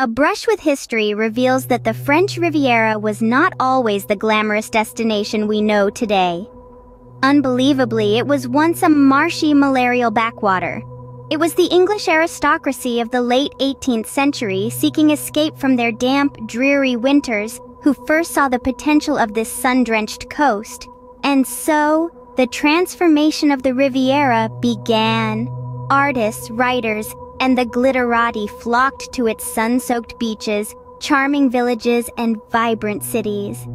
A brush with history reveals that the French Riviera was not always the glamorous destination we know today. Unbelievably, it was once a marshy malarial backwater. It was the English aristocracy of the late 18th century seeking escape from their damp, dreary winters who first saw the potential of this sun-drenched coast. And so, the transformation of the Riviera began. Artists, writers, and the glitterati flocked to its sun-soaked beaches, charming villages, and vibrant cities.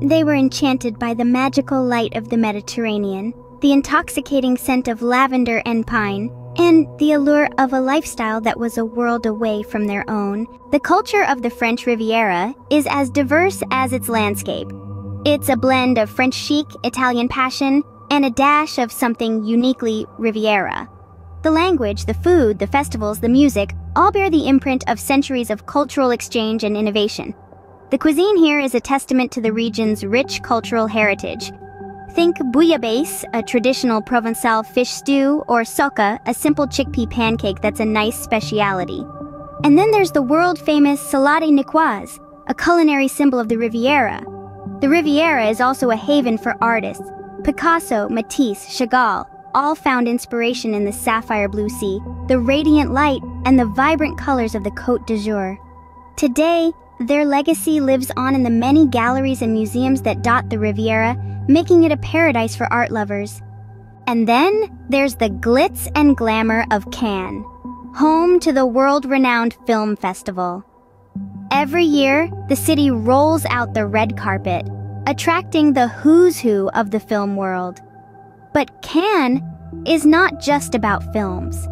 They were enchanted by the magical light of the Mediterranean, the intoxicating scent of lavender and pine, and the allure of a lifestyle that was a world away from their own. The culture of the French Riviera is as diverse as its landscape. It's a blend of French chic, Italian passion, and a dash of something uniquely Riviera. The language, the food, the festivals, the music all bear the imprint of centuries of cultural exchange and innovation. The cuisine here is a testament to the region's rich cultural heritage. Think bouillabaisse, a traditional Provençal fish stew, or soca, a simple chickpea pancake that's a nice speciality. And then there's the world-famous salade niçoise, a culinary symbol of the Riviera. The Riviera is also a haven for artists. Picasso, Matisse, Chagall, all found inspiration in the sapphire blue sea, the radiant light, and the vibrant colors of the Côte d'Azur. Today, their legacy lives on in the many galleries and museums that dot the Riviera, making it a paradise for art lovers. And then there's the glitz and glamour of Cannes, home to the world-renowned film festival. Every year, the city rolls out the red carpet, attracting the who's who of the film world. But Cannes is not just about films.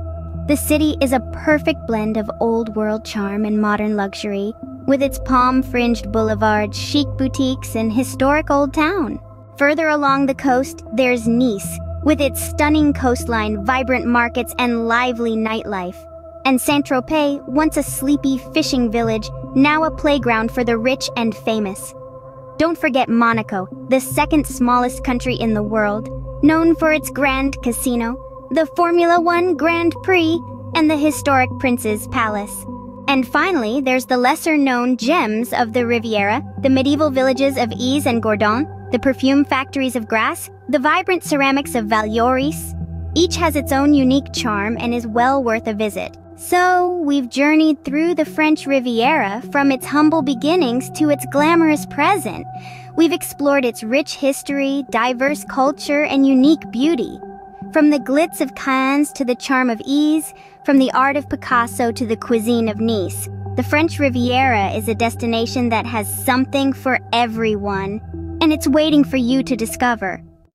The city is a perfect blend of old world charm and modern luxury, with its palm fringed boulevards, chic boutiques, and historic old town. Further along the coast, there's Nice, with its stunning coastline, vibrant markets, and lively nightlife. And Saint Tropez, once a sleepy fishing village, now a playground for the rich and famous. Don't forget Monaco, the second smallest country in the world, known for its grand casino, the Formula One Grand Prix, and the historic Prince's Palace. And finally, there's the lesser-known gems of the Riviera, the medieval villages of Èze and Gourdon, the perfume factories of Grasse, the vibrant ceramics of Vallauris. Each has its own unique charm and is well worth a visit. So, we've journeyed through the French Riviera from its humble beginnings to its glamorous present. We've explored its rich history, diverse culture, and unique beauty. From the glitz of Cannes to the charm of Èze, from the art of Picasso to the cuisine of Nice, the French Riviera is a destination that has something for everyone, and it's waiting for you to discover.